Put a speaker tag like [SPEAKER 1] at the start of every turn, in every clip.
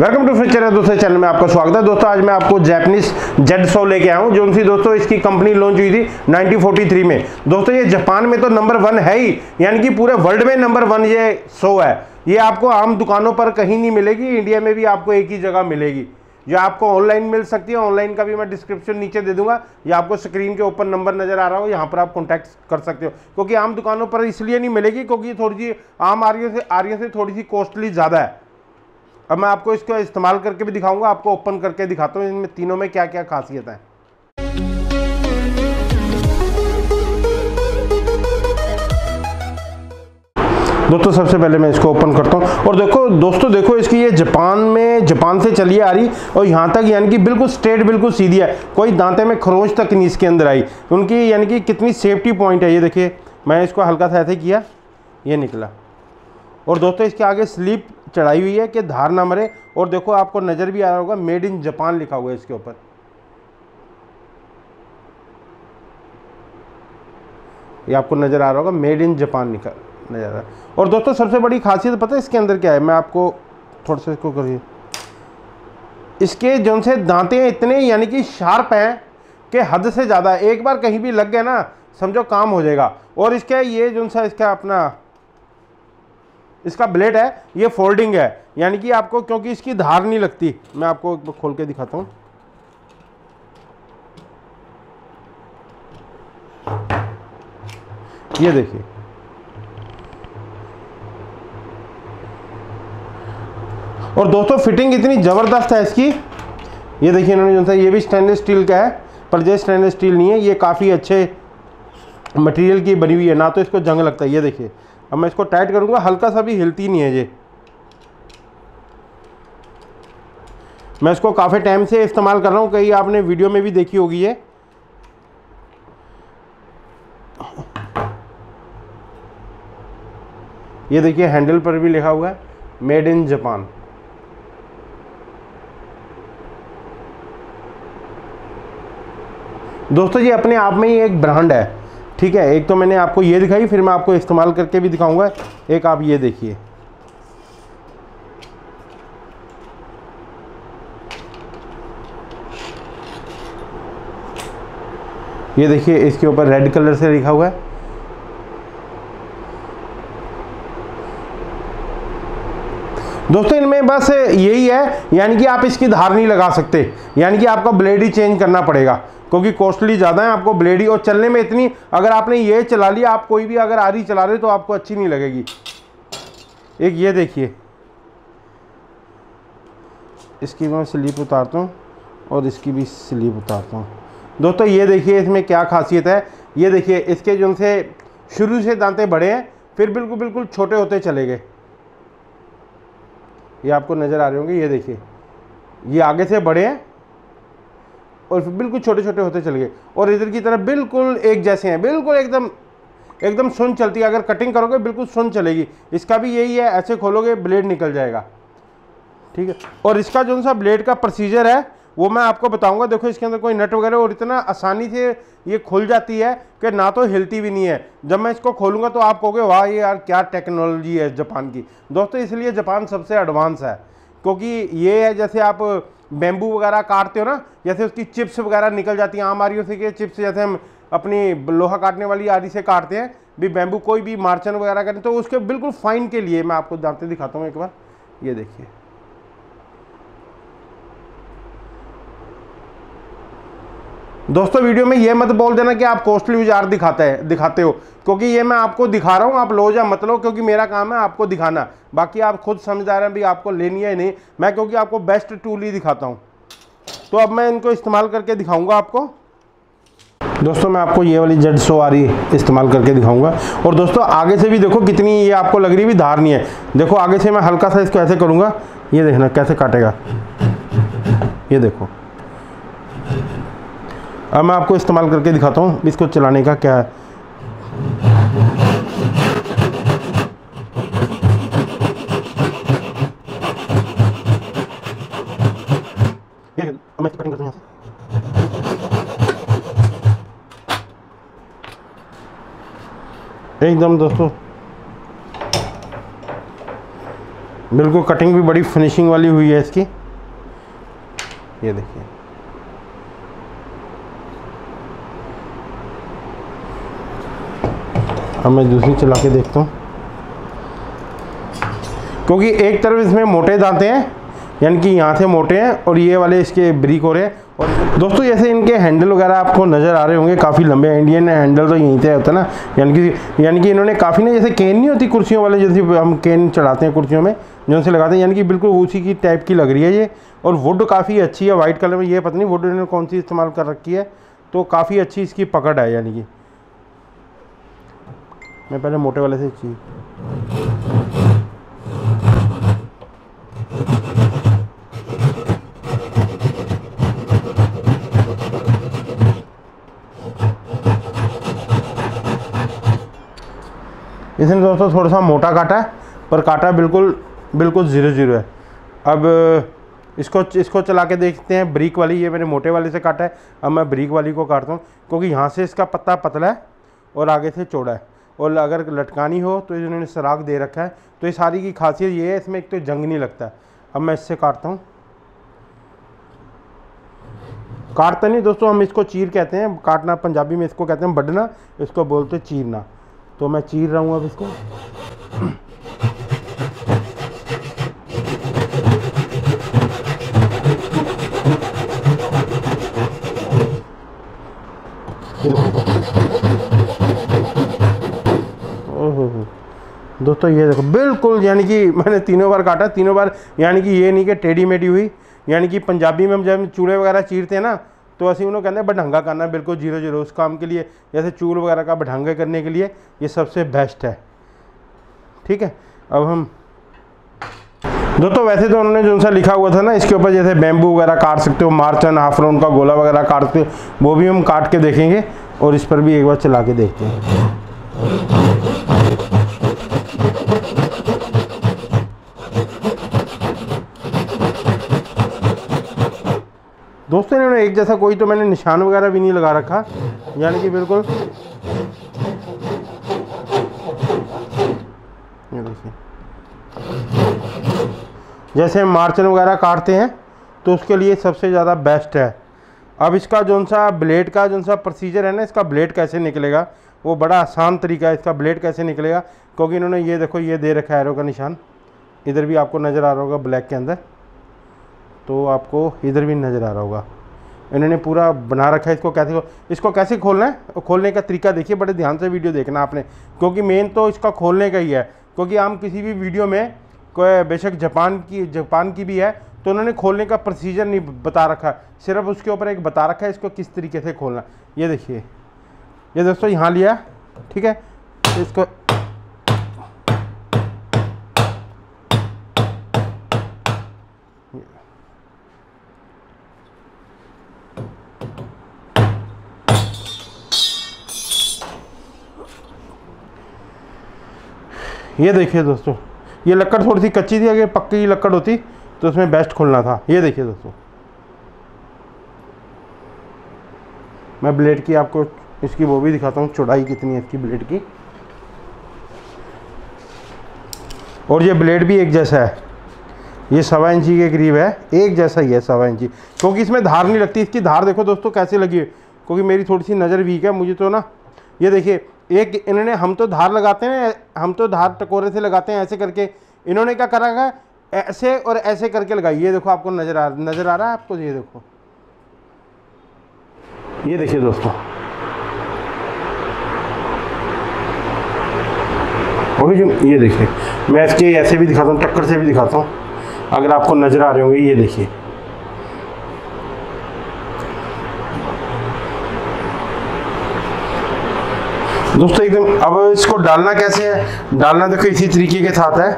[SPEAKER 1] Welcome to future है दोस्तों, channel में आपका स्वागत है। दोस्तों, आज मैं आपको जैपनीज जेड सो लेके आया हूँ, जो सी दोस्तों, इसकी कंपनी लॉन्च हुई थी 1943 में। दोस्तों, ये जापान में तो नंबर वन है ही, यानी कि पूरे वर्ल्ड में नंबर वन ये सो है। ये आपको आम दुकानों पर कहीं नहीं मिलेगी इंडिया में भी आपको एक ही जगह मिलेगी। जो आपको ऑनलाइन मिल सकती है ऑनलाइन का भी मैं डिस्क्रिप्शन नीचे दे दूँगा। या आपको स्क्रीन के ऊपर नंबर नज़र आ रहा हो यहाँ पर आप कॉन्टैक्ट कर सकते हो। क्योंकि आम दुकानों पर इसलिए नहीं मिलेगी, क्योंकि थोड़ी सी आम आर्य से आर्य से थोड़ी सी कॉस्टली ज़्यादा है। अब मैं आपको इसका इस्तेमाल करके भी दिखाऊँगा, आपको ओपन करके दिखाता हूँ, इनमें तीनों में क्या क्या खासियत है। दोस्तों, सबसे पहले मैं इसको ओपन करता हूँ। और देखो, दोस्तों, देखो इसकी ये जापान में, जापान से चली आ रही, और यहाँ तक यानी कि बिल्कुल स्ट्रेट, बिल्कुल सीधी है। कोई दांते में खरोच तक नहीं इसके अंदर आई। उनकी यानी कि कितनी सेफ्टी पॉइंट है, ये देखिए। मैं इसको हल्का सा ऐसे किया, ये निकला। और दोस्तों, इसके आगे स्लीप चढ़ाई हुई है कि धार ना मरे। और देखो, आपको नज़र भी आ रहा होगा, मेड इन जापान लिखा हुआ है इसके ऊपर। ये आपको नज़र आ रहा होगा, मेड इन जापान लिखा, नज़र आ रहा है। और दोस्तों, सबसे बड़ी खासियत पता है इसके अंदर क्या है? मैं आपको थोड़ा सा इसको करिए इसके जो से दांते इतने, यानी कि शार्प हैं, कि हद से ज़्यादा। एक बार कहीं भी लग गए ना, समझो काम हो जाएगा। और इसके ये जो सा, इसका अपना इसका ब्लेड है, ये फोल्डिंग है। यानी कि आपको, क्योंकि इसकी धार नहीं लगती, मैं आपको खोल के दिखाता हूँ। ये देखिए। और दोस्तों, फिटिंग इतनी ज़बरदस्त है इसकी। ये देखिए इन्होंने जो ये भी स्टेनलेस स्टील का है, पर ये स्टेनलेस स्टील नहीं है, ये काफ़ी अच्छे मटेरियल की बनी हुई है। ना तो इसको जंग लगता है। ये देखिए अब मैं इसको टाइट करूँगा, हल्का सा भी हिलती नहीं है ये। मैं इसको काफ़ी टाइम से इस्तेमाल कर रहा हूँ, कहीं आपने वीडियो में भी देखी होगी ये। ये देखिए हैंडल पर भी लिखा हुआ है मेड इन जापान दोस्तों, ये अपने आप में ही एक ब्रांड है। ठीक है, एक तो मैंने आपको ये दिखाई, फिर मैं आपको इस्तेमाल करके भी दिखाऊँगा। एक आप ये देखिए। ये देखिए, इसके ऊपर रेड कलर से लिखा हुआ है। दोस्तों, इनमें बस यही है, यानी कि आप इसकी धार नहीं लगा सकते। यानी कि आपका ब्लेड ही चेंज करना पड़ेगा। क्योंकि कॉस्टली ज़्यादा है, आपको ब्लेड और चलने में इतनी, अगर आपने ये चला लिया, आप कोई भी अगर आरी चला रहे तो आपको अच्छी नहीं लगेगी। एक ये देखिए। इसकी मैं स्लीप उतारता हूँ, और इसकी भी स्लीप उतारता हूँ। दोस्तों, ये देखिए, इसमें क्या खासियत है। ये देखिए, इसके जो से शुरू से दांते बड़े हैं, फिर बिल्कुल बिल्कुल छोटे होते चले गए। ये आपको नज़र आ रहे होंगे, ये देखिए। ये आगे से बड़े हैं और बिल्कुल छोटे छोटे होते चले गए। और इधर की तरफ़ बिल्कुल एक जैसे हैं, बिल्कुल एकदम एकदम सुन चलती है। अगर कटिंग करोगे, बिल्कुल सुन चलेगी। इसका भी यही है, ऐसे खोलोगे ब्लेड निकल जाएगा। ठीक है? और इसका जो सा ब्लेड का प्रोसीजर है, वो मैं आपको बताऊँगा। देखो, इसके अंदर कोई नट वगैरह, और इतना आसानी से ये खुल जाती है कि ना तो हिलती भी नहीं है। जब मैं इसको खोलूँगा तो आप कहोगे, वाह ये यार, क्या टेक्नोलॉजी है जापान की। दोस्तों, इसलिए जापान सबसे एडवांस है, क्योंकि ये है, जैसे आप बेम्बू वगैरह काटते हो ना, जैसे उसकी चिप्स वगैरह निकल जाती हैं आम आरियों से कि चिप्स जैसे हम अपनी लोहा काटने वाली आदि से काटते हैं, भी बेम्बू कोई भी मार्चन वगैरह करें तो उसके बिल्कुल फाइन के लिए मैं आपको जानते दिखाता हूँ एक बार, ये देखिए। दोस्तों, वीडियो में ये मत बोल देना कि आप कॉस्टली विचार दिखाते हैं, दिखाते हो, क्योंकि ये मैं आपको दिखा रहा हूँ, आप लो जा मत लो, क्योंकि मेरा काम है आपको दिखाना। बाकी आप खुद समझ रहे हैं भी आपको लेनी है नहीं, मैं क्योंकि आपको बेस्ट टूल ही दिखाता हूँ। तो अब मैं इनको इस्तेमाल करके दिखाऊँगा आपको। दोस्तों, मैं आपको ये वाली जेड सो आ रही इस्तेमाल करके दिखाऊँगा। और दोस्तों, आगे से भी देखो कितनी ये आपको लग रही भी धार नहीं है। देखो, आगे से मैं हल्का सा इसको ऐसे करूँगा, ये देखना कैसे काटेगा। ये देखो। अब मैं आपको इस्तेमाल करके दिखाता हूँ, इसको चलाने का क्या है। एकदम दोस्तों, बिल्कुल कटिंग भी बड़ी फिनिशिंग वाली हुई है इसकी। ये देखिए। अब मैं दूसरी चला के देखता हूँ। क्योंकि एक तरफ़ इसमें मोटे दांते हैं, यानी कि यहाँ से मोटे हैं और ये वाले इसके ब्रीक हो रहे हैं। और दोस्तों, जैसे इनके हैंडल वगैरह आपको नज़र आ रहे होंगे, काफ़ी लंबे इंडियन हैंडल तो यहीं से होता है ना। यानी कि यानी कि इन्होंने काफ़ी ना, जैसे केन नहीं होती कुर्सियों वाले, जैसे हम केन चढ़ाते हैं कुर्सियों में, जो से लगाते हैं, यानी कि बिल्कुल उसी की टाइप की लग रही है ये। और वुड काफ़ी अच्छी है वाइट कलर में, ये पता नहीं वुड इन्होंने कौन सी इस्तेमाल कर रखी है। तो काफ़ी अच्छी इसकी पकड़ है, यानी कि। मैं पहले मोटे वाले से चीज़ इसने दोस्तों थोड़ा सा मोटा काटा है, पर काटा बिल्कुल बिल्कुल ज़ीरो ज़ीरो है। अब, इसको इसको चला के देखते हैं, ब्रिक वाली, ये मैंने मोटे वाले से काटा है। अब मैं ब्रिक वाली को काटता हूँ, क्योंकि यहाँ से इसका पत्ता पतला है और आगे से चौड़ा है। और अगर लटकानी हो तो इन्होंने सराख दे रखा है। तो ये सारी की खासियत ये है, इसमें एक तो जंग नहीं लगता। अब मैं इससे काटता हूँ। काटता नहीं, दोस्तों, हम इसको चीर कहते हैं। काटना पंजाबी में इसको कहते हैं बढ़ना इसको बोलते चीरना। तो मैं चीर रहा हूँ अब इसको। दोस्तों, ये देखो, बिल्कुल, यानी कि मैंने तीनों बार काटा, तीनों बार, यानी कि ये नहीं कि टेढ़ी मेढ़ी हुई, यानी कि पंजाबी में हम जब चूड़े वगैरह चीरते हैं ना तो असं उन्होंने कहते हैं, बढ़ंगा करना बिल्कुल ज़ीरो ज़ीरो, उस काम के लिए, जैसे चूल वगैरह का बढ़ंगे करने के लिए, ये सबसे बेस्ट है। ठीक है, अब हम, दोस्तों, वैसे तो उन्होंने जो सा लिखा हुआ था ना, इसके ऊपर जैसे बैम्बू वगैरह काट सकते हो, मार्चन हाफ़ राउंड का गोला वगैरह काट सकते हो, वो भी हम काट के देखेंगे, और इस पर भी एक बार चला के देखते हैं। दोस्तों, इन्होंने एक जैसा कोई तो मैंने निशान वगैरह भी नहीं लगा रखा। यानी कि बिल्कुल। ये देखिए। जैसे मार्चन वगैरह काटते हैं तो उसके लिए सबसे ज़्यादा बेस्ट है। अब इसका जो सा ब्लेड का जो सा प्रोसीजर है ना, इसका ब्लेड कैसे निकलेगा? वो बड़ा आसान तरीका है, इसका ब्लेड कैसे निकलेगा? क्योंकि इन्होंने ये देखो, ये दे रखा है एरो का निशान। इधर भी आपको नज़र आ रहा होगा ब्लैक के अंदर। तो आपको इधर भी नज़र आ रहा होगा। इन्होंने पूरा बना रखा है, इसको कैसे इसको कैसे खोलना है? खोलने का तरीका देखिए, बड़े ध्यान से वीडियो देखना आपने। क्योंकि मेन तो इसका खोलने का ही है। क्योंकि हम किसी भी वीडियो में कोई बेशक जापान की जापान की भी है तो उन्होंने खोलने का प्रोसीजर नहीं बता रखा। सिर्फ़ उसके ऊपर एक बता रखा है, इसको किस तरीके से खोलना ये देखिए। ये दोस्तों यहाँ लिया ठीक है? इसको ये देखिए दोस्तों, ये लकड़ थोड़ी सी कच्ची थी, अगर पक्की लकड़ होती तो उसमें बेस्ट खुलना था। ये देखिए दोस्तों, मैं ब्लेड की आपको इसकी वो भी दिखाता हूँ, चौड़ाई कितनी है इसकी ब्लेड की। और ये ब्लेड भी एक जैसा है। ये सवा इंची के करीब है, एक जैसा ही है सवा इंची। क्योंकि इसमें धार नहीं लगती, इसकी धार देखो दोस्तों कैसे लगी है क्योंकि मेरी थोड़ी सी नज़र वीक है, मुझे तो ना, ये देखिए, एक इन्होंने, हम तो धार लगाते हैं, हम तो धार टकोरे से लगाते हैं, ऐसे करके। इन्होंने क्या करा है, ऐसे और ऐसे करके लगाई। ये देखो, आपको नज़र आ नज़र आ रहा है आपको? ये देखो। ये देखिए दोस्तों ये देखिए। मैं इसके ऐसे भी दिखाता हूँ, टक्कर से भी दिखाता हूँ। अगर आपको नज़र आ रहे होंगे, ये देखिए। दोस्तों, एकदम अब इसको डालना कैसे है? डालना देखो, इसी तरीके के साथ है।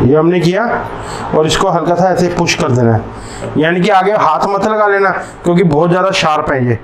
[SPEAKER 1] ये हमने किया और इसको हल्का सा ऐसे पुश कर देना है। यानी कि आगे हाथ मत लगा लेना, क्योंकि बहुत ज़्यादा शार्प है ये।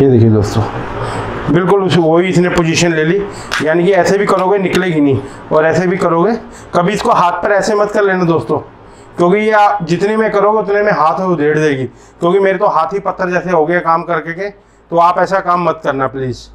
[SPEAKER 1] ये देखिए दोस्तों, बिल्कुल उस वही इसने पोजीशन ले ली। यानी कि ऐसे भी करोगे, निकलेगी नहीं। और ऐसे भी करोगे, कभी इसको हाथ पर ऐसे मत कर लेना दोस्तों। क्योंकि ये जितने में करोगे, उतने में हाथ उधेड़ देगी। क्योंकि मेरे तो हाथ ही पत्थर जैसे हो गए काम करके के तो आप ऐसा काम मत करना प्लीज़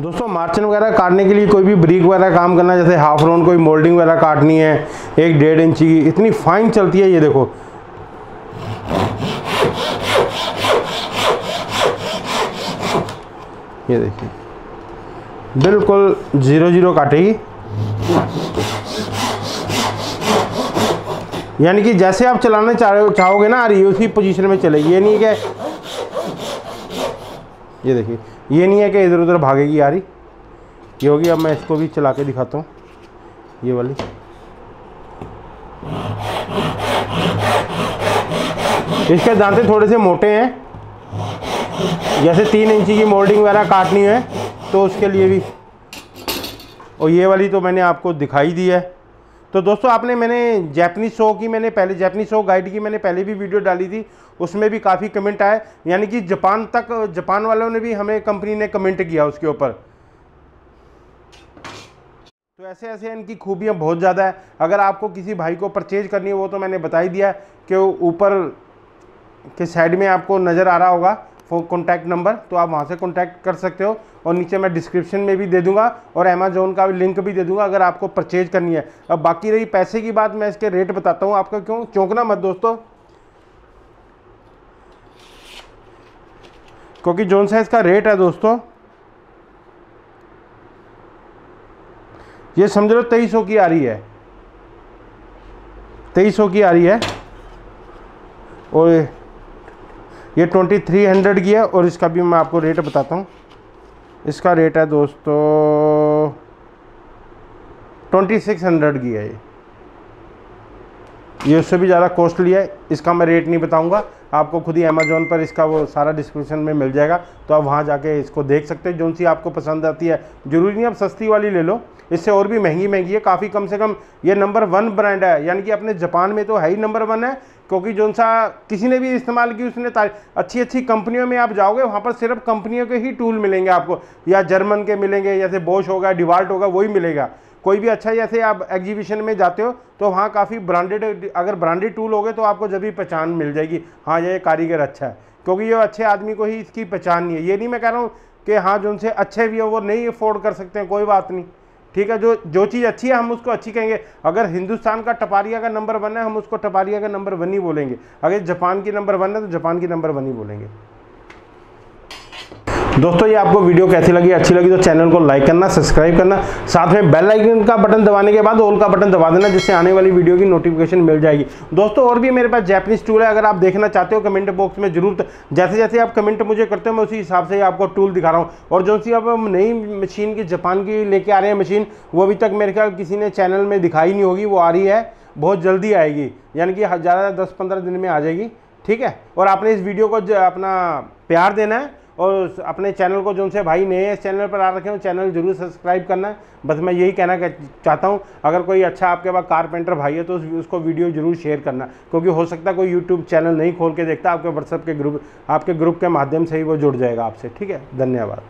[SPEAKER 1] दोस्तों मार्चन वगैरह काटने के लिए कोई भी ब्रिक वगैरह काम करना, जैसे हाफ़ राउंड कोई मोल्डिंग वगैरह काटनी है, एक डेढ़ इंची की, इतनी फाइन चलती है ये देखो। ये देखिए। बिल्कुल ज़ीरो ज़ीरो काटेगी। यानी कि जैसे आप चलाना चाह चाहोगे ना आ रही उसी पोजीशन में चलेगी ये नहीं है कि ये देखिए, ये नहीं है कि इधर उधर भागेगी आ रही ये होगी, अब मैं इसको भी चला के दिखाता हूँ। ये वाली। इसके दांते थोड़े से मोटे हैं। जैसे तीन इंची की मोल्डिंग वगैरह काटनी है तो उसके लिए भी। और ये वाली तो मैंने आपको दिखाई दी है। तो दोस्तों, आपने मैंने जैपनीज शो की, मैंने पहले जैपनीज शो गाइड की, मैंने पहले भी वीडियो डाली थी, उसमें भी काफ़ी कमेंट आए। यानी कि जापान तक, जापान वालों ने भी हमें कंपनी ने कमेंट किया उसके ऊपर। तो ऐसे ऐसे इनकी खूबियाँ बहुत ज़्यादा है। अगर आपको किसी भाई को परचेज करनी है तो मैंने बता ही दिया कि ऊपर के साइड में आपको नज़र आ रहा होगा कॉन्टैक्ट नंबर तो आप वहाँ से कॉन्टैक्ट कर सकते हो। और नीचे मैं डिस्क्रिप्शन में भी दे दूँगा और अमेजोन का भी लिंक भी दे दूँगा अगर आपको परचेज करनी है। अब बाकी रही पैसे की बात, मैं इसके रेट बताता हूँ आपका क्यों? चौंकना मत दोस्तों। क्योंकि जोन सा इसका रेट है दोस्तों। ये समझ लो तेईस की आ रही है। तेईस की आ रही है। और ये ट्वेंटी थ्री हंड्रेड की है और इसका भी मैं आपको रेट बताता हूँ। इसका रेट है दोस्तों ट्वेंटी सिक्स हंड्रेड की है ये। ये उससे भी ज़्यादा कॉस्टली है, इसका मैं रेट नहीं बताऊँगा। आपको खुद ही अमेजोन पर इसका वो सारा डिस्क्रिप्शन में मिल जाएगा तो आप वहाँ जाके इसको देख सकते हैं। जो सी आपको पसंद आती है, ज़रूरी नहीं आप सस्ती वाली ले लो, इससे और भी महँगी महँगी है, काफ़ी कम से कम ये नंबर वन ब्रांड है। यानी कि अपने जापान में तो है ही नंबर वन है क्योंकि जो सा किसी ने भी इस्तेमाल की, उसने अच्छी अच्छी कंपनियों में आप जाओगे, वहाँ पर सिर्फ़ कंपनियों के ही टूल मिलेंगे आपको। या जर्मन के मिलेंगे जैसे बोश होगा डिवाल्ट होगा, वही मिलेगा। कोई भी अच्छा जैसे आप एग्जीबिशन में जाते हो तो वहाँ काफ़ी ब्रांडेड अगर ब्रांडेड टूल हो गए तो आपको जब भी पहचान मिल जाएगी हाँ ये कारीगर अच्छा है। क्योंकि ये अच्छे आदमी को ही इसकी पहचान नहीं है। ये नहीं मैं कह रहा हूँ कि हाँ जो उनसे अच्छे भी हो, वो नहीं अफोर्ड कर सकते हैं, कोई बात नहीं। ठीक है, जो जो चीज़ अच्छी है, हम उसको अच्छी कहेंगे। अगर हिंदुस्तान का टपारिया का नंबर वन है, हम उसको टपारिया का नंबर वन ही बोलेंगे। अगर जापान की नंबर वन है तो जापान की नंबर वन ही बोलेंगे। दोस्तों, ये आपको वीडियो कैसी लगी? अच्छी लगी तो चैनल को लाइक करना, सब्सक्राइब करना। साथ में बेल आइकन का बटन दबाने के बाद, ऑल का बटन दबा देना, जिससे आने वाली वीडियो की नोटिफिकेशन मिल जाएगी। दोस्तों, और भी मेरे पास जैपनीज टूल है, अगर आप देखना चाहते हो कमेंट बॉक्स में ज़रूर जैसे जैसे आप कमेंट मुझे करते हो, मैं उसी हिसाब से आपको टूल दिखा रहा हूँ। और जो सी अब नई मशीन की जापान की लेके आ रहे हैं मशीन वो अभी तक मेरे ख्याल किसी ने चैनल में दिखाई नहीं होगी, वो आ रही है, बहुत जल्दी आएगी। यानी कि ज़्यादा दस पंद्रह दिन में आ जाएगी, ठीक है? और आपने इस वीडियो को अपना प्यार देना है और अपने चैनल को जो उनसे भाई नए इस चैनल पर आ रखे हैं चैनल ज़रूर सब्सक्राइब करना। बस मैं यही कहना चाहता हूँ, अगर कोई अच्छा आपके पास कारपेंटर भाई है तो उसको वीडियो ज़रूर शेयर करना, क्योंकि हो सकता है कोई यूट्यूब चैनल नहीं खोल के देखता, आपके व्हाट्सएप के ग्रुप, आपके ग्रुप के माध्यम से ही वो जुड़ जाएगा आपसे, ठीक है? धन्यवाद।